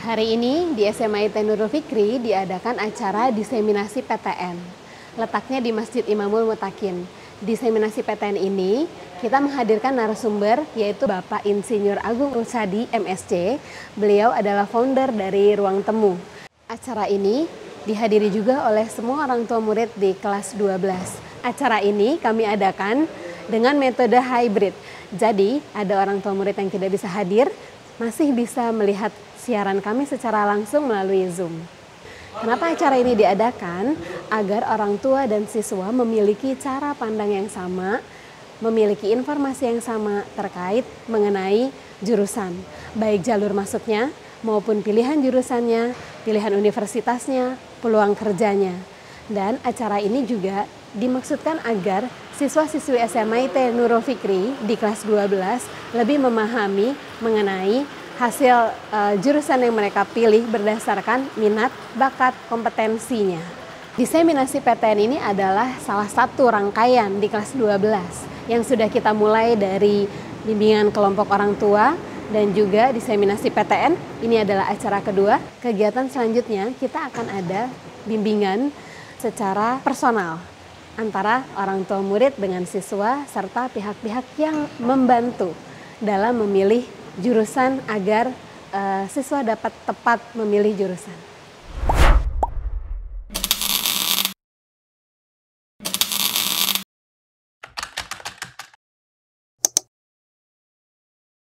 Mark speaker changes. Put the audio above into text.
Speaker 1: Hari ini di SMA IT Nurul Fikri diadakan acara diseminasi PTN. Letaknya di Masjid Imamul Mutakin. Diseminasi PTN ini kita menghadirkan narasumber yaitu Bapak Insinyur Agung Rusadi MSc. Beliau adalah founder dari Ruang Temu. Acara ini dihadiri juga oleh semua orang tua murid di kelas 12. Acara ini kami adakan dengan metode hybrid. Jadi, ada orang tua murid yang tidak bisa hadir, masih bisa melihat siaran kami secara langsung melalui Zoom. Kenapa acara ini diadakan? Agar orang tua dan siswa memiliki cara pandang yang sama, memiliki informasi yang sama terkait mengenai jurusan, baik jalur masuknya maupun pilihan jurusannya, pilihan universitasnya, peluang kerjanya. Dan acara ini juga dimaksudkan agar siswa-siswi SMA IT Nurul Fikri di kelas 12 lebih memahami mengenai hasil uh, jurusan yang mereka pilih berdasarkan minat, bakat, kompetensinya. Diseminasi PTN ini adalah salah satu rangkaian di kelas 12 yang sudah kita mulai dari bimbingan kelompok orang tua dan juga diseminasi PTN. Ini adalah acara kedua. Kegiatan selanjutnya kita akan ada bimbingan secara personal antara orang tua murid dengan siswa serta pihak-pihak yang membantu dalam memilih jurusan agar uh, siswa dapat tepat memilih jurusan.